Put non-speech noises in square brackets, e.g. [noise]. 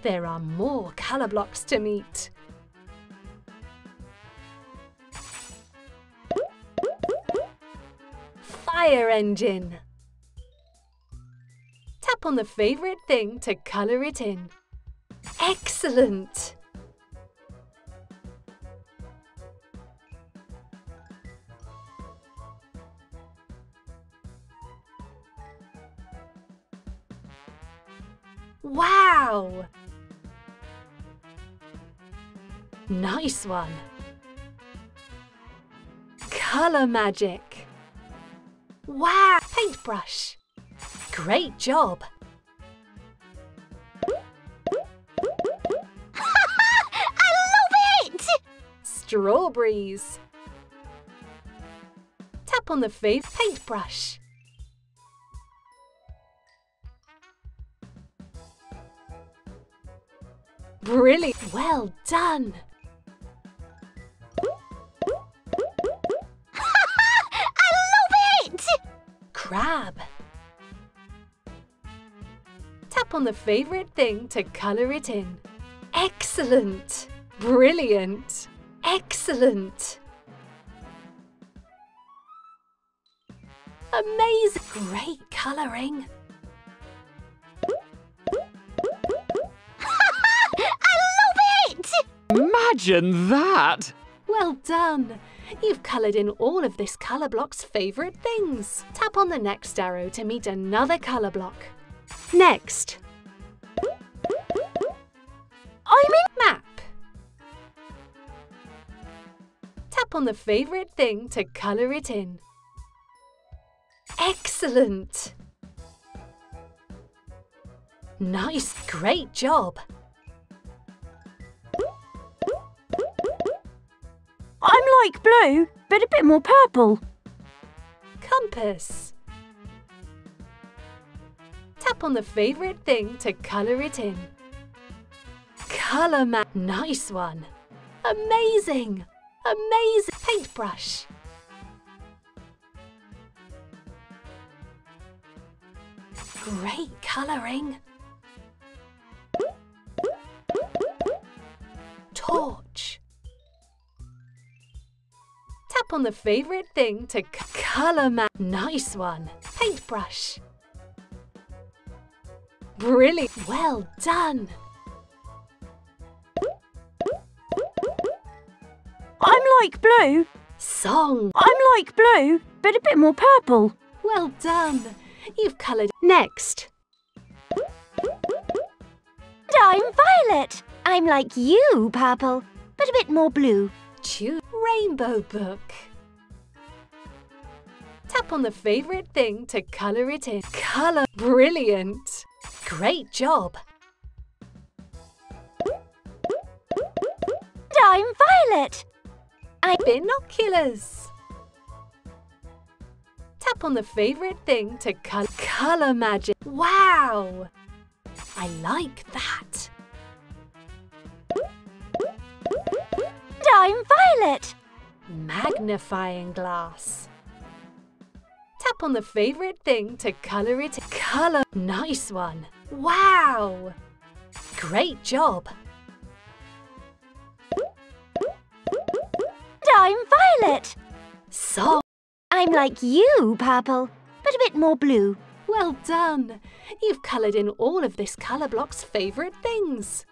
There are more colour blocks to meet. Fire engine. Tap on the favourite thing to colour it in. Excellent! Wow! Nice one! Colour magic! Wow! Paintbrush! Great job! [laughs] I love it! Strawberries! Tap on the fave paintbrush. Brilliant! Well done! Tap on the favourite thing to colour it in. Excellent! Brilliant! Excellent! Amazing! Great colouring! [laughs] I love it! Imagine that! Well done! You've coloured in all of this colour block's favourite things. Tap on the next arrow to meet another colour block. Next. I'm in map. Tap on the favourite thing to colour it in. Excellent! Nice, great job! I'm like blue, but a bit more purple. Compass. Tap on the favourite thing to colour it in. Colour map. Nice one. Amazing. Amazing. Paintbrush. Great colouring. Torch. On the favourite thing to c- colour map. Nice one. Paintbrush. Brilliant. Well done. I'm like blue. Song. I'm like blue, but a bit more purple. Well done. You've coloured. Next. And I'm violet. I'm like you, purple, but a bit more blue. Choose Rainbow Book. Tap on the favourite thing to colour it in. Colour. Brilliant. Great job. And I'm violet. I Binoculars. Tap on the favourite thing to colour. Colour magic. Wow. I like that. Violet. Magnifying glass. Tap on the favourite thing to colour it. Colour. Nice one. Wow. Great job. And I'm violet. Song. I'm like you, purple, but a bit more blue. Well done. You've coloured in all of this colour block's favourite things.